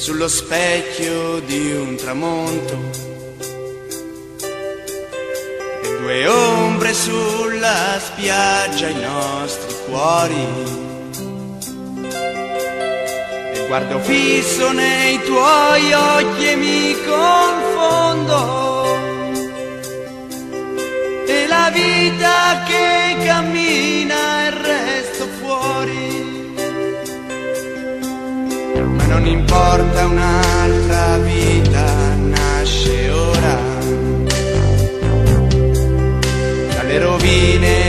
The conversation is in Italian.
sullo specchio di un tramonto. E due ombre sulla spiaggia i nostri cuori. E guardo fisso nei tuoi occhi e mi confondo. E la vita che cammina ma non importa un'altra vita, nasce ora. Dalle rovine